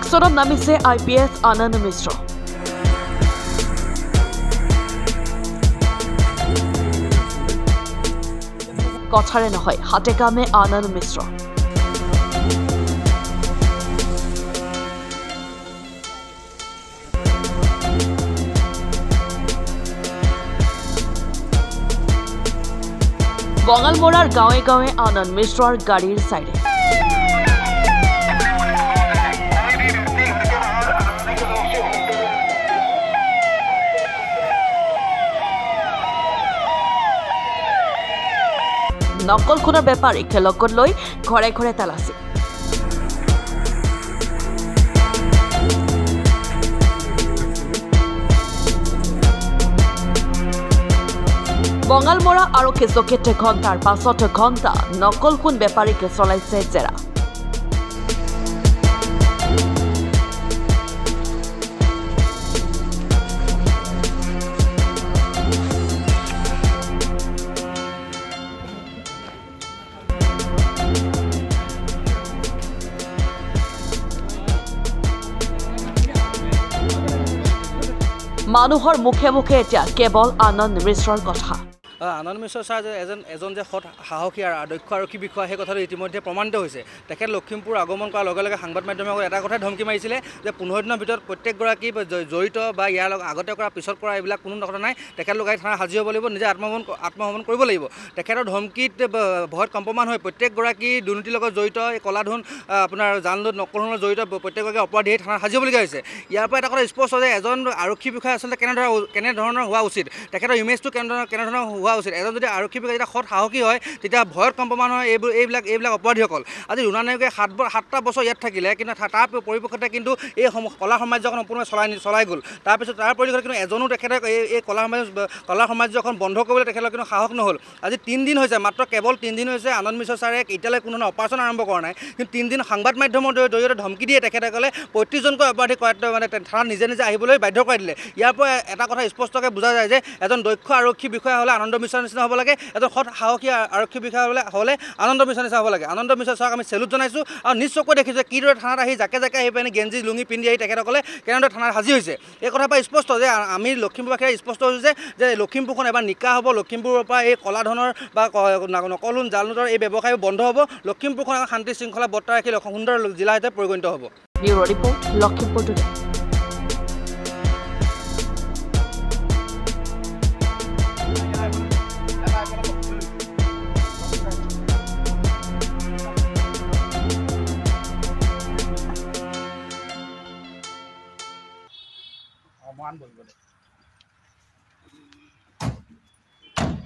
একশ্যনত নামিছে আই P S আনন্দ মিশ্ৰ কথাৰে নহয় হাতে কামে আনন্দ মিশ্ৰ বঙালমৰাৰ গাঁৱে গাঁৱে আনন্দ মিশ্ৰৰ গাড়ীৰ চাইৰে নকল সোণৰ বেপাৰীক লগত লৈ ঘৰে ঘৰে তালাচী। বঙালমৰা আৰক্ষী চকীত ঘণ্টাৰ পাছত ঘণ্টা নকল সোণ বেপাৰীকে চলাইছে জেৰা। মানুহৰ মুখে মুখে এতিয়া কেৱল আনন্দ মিশ্ৰৰ কথা। আনন্দ মিশ্ৰ ছাৰ যে এজন এজন যে সৎ সাহসী আৰু দক্ষ আৰক্ষী বিষয়া সেই কথাটো ইতিমধ্যে প্ৰমাণিত হৈছে। তেখেত লখিমপুৰ আগমন কৰাৰ লগে লগে সংবাদ মাধ্যমে এটা কথাই ধমকি মাৰিছিলে যে পোন্ধৰ দিনৰ ভিতৰত প্ৰত্যেকগৰাকী জড়িত বা ইয়াৰ লগত আগতে কৰা পিছত কৰা এইবিলাক কোনো কথা নাই। তেখেতলোক থানা হাজিৰ হ'ব লাগিব নিজে আত্মসমৰ্পণ আত্মসমৰ্পণ কৰিব লাগিব। তেখেতৰ ধমকিত ভয়ত কম্পমান হৈ প্ৰত্যেকগৰাকী দুৰ্নীতিৰ লগত জড়িত এই কলাধন আহ, আপোনাৰ জান লোড নকলনৰ জড়িত প্ৰত্যেকগৰাকী অপৰাধীয়ে থানাত হাজিৰ হ'বলগীয়া হৈছে। ইয়াৰ পৰা এটা কথা স্পষ্ট যে এজন আৰক্ষী বিষয়া আচলতে কেনেধৰণৰ কেনেধৰণৰ হোৱা উচিত? তেখেতৰ ইমেজটো কেনেধৰণৰ কেনেধৰণৰ হোৱা উচিত এজন যদি আৰক্ষী যেতিয়া সৎ সাহসী হয় তেতিয়া ভয়ত কম্পমান হয় এইবোৰ এইবিলাক এইবিলাক অপৰাধীসকল। আজি ৰুণা নায়কে সাত সাতটা বছৰ ইয়াত থাকিলে কিন্তু তাৰ পৰিপ্ৰেক্ষিতে কিন্তু এই কলা সমাজ্যখন সম্পূৰ্ণভাৱে চলাই চলাই গ'ল। তাৰপিছত তাৰ পৰিপ্ৰেক্ষিতত কিন্তু এজনো তেখেতে এই এই কলা সমাজ কলা সমাজ্যখন বন্ধ কৰিবলৈ তেখেতৰ কিন্তু সাহস নহ'ল। আজি তিনিদিন হৈছে মাত্ৰ কেৱল তিনিদিন হৈছে আনন্দ মিশ্ৰ ছাৰে এতিয়ালৈ কোনো ধৰণৰ অপাৰেশ্যন আৰম্ভ কৰা নাই। কিন্তু তিনিদিন সংবাদ মাধ্যমৰ জৰি- জৰিয়তে ধমকি দিয়ে তেখেতসকলে প্ৰত্যেকজনকৈ অপৰাধী কৰাত মানে থানাত নিজে নিজে আহিবলৈ বাধ্য কৰাই দিলে। ইয়াৰ পৰা এটা কথা স্পষ্টকৈ বুজা যায় যে এজন দক্ষ আৰক্ষী বিষয়া হ'লে আনন্দ মিশ্ৰৰ নিচিনা হ'ব লাগে এজন সৎ সাহসী আৰক্ষী বিষয়া হ'লে আনন্দ মিশ্ৰৰ নিচিনা হ'ব লাগে। আনন্দ মিশ্ৰ ছাৰক আমি চেলুট জনাইছোঁ আৰু নিশ্চয়কৈ দেখিছোঁ কিদৰে থানাত আহি জাকে জাকে আহি পিনে গেঞ্জি লুঙি পিন্ধি আহি তেখেতসকলে কেনেদৰে থানাত হাজিৰ হৈছে। এই কথাৰ পৰা স্পষ্ট যে আমি লখিমপুৰবাসীয়ে স্পষ্ট হৈছোঁ যে যে লখিমপুৰখন এবাৰ নিকা হ'ব লখিমপুৰৰ পৰা এই কলাধনৰ বা ক- ন- নকল সোণ জাল নোটৰ এই ব্যৱসায় বন্ধ হ'ব লখিমপুৰখন শান্তি শৃংখলা বৰ্তাই ৰাখি সুন্দৰ জিলা হিচাপে পৰিগণিত হ'ব। লখিমপুৰ मान बोल बोले